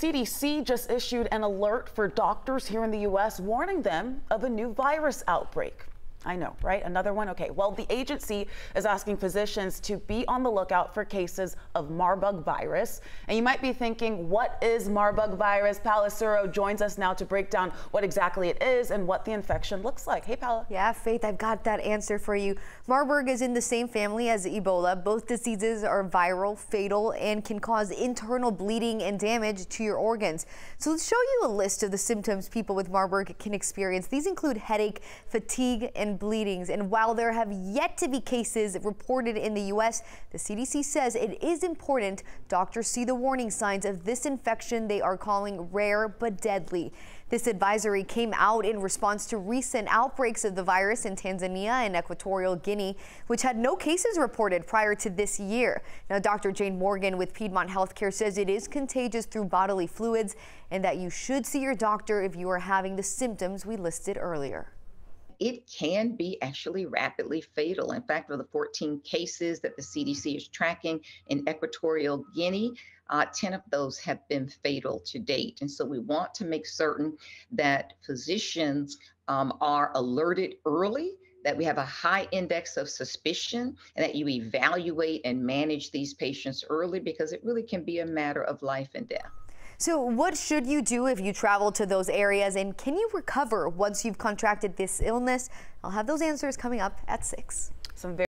CDC just issued an alert for doctors here in the U.S., warning them of a new virus outbreak. I know, right? Another one? Okay. Well, the agency is asking physicians to be on the lookout for cases of Marburg virus. And you might be thinking, what is Marburg virus? Paola Suro joins us now to break down what exactly it is and what the infection looks like. Hey, Paola. Yeah, Faith, I've got that answer for you. Marburg is in the same family as Ebola. Both diseases are viral, fatal, and can cause internal bleeding and damage to your organs. So let's show you a list of the symptoms people with Marburg can experience. These include headache, fatigue, and and bleedings. And while there have yet to be cases reported in the U.S., the CDC says it is important doctors see the warning signs of this infection they are calling rare but deadly. This advisory came out in response to recent outbreaks of the virus in Tanzania and Equatorial Guinea, which had no cases reported prior to this year. Now, Dr. Jane Morgan with Piedmont Healthcare says it is contagious through bodily fluids and that you should see your doctor if you are having the symptoms we listed earlier it can be actually rapidly fatal. In fact, of the 14 cases that the CDC is tracking in Equatorial Guinea, uh, 10 of those have been fatal to date. And so we want to make certain that physicians um, are alerted early that we have a high index of suspicion and that you evaluate and manage these patients early because it really can be a matter of life and death. So what should you do if you travel to those areas and can you recover once you've contracted this illness? I'll have those answers coming up at 6. Some very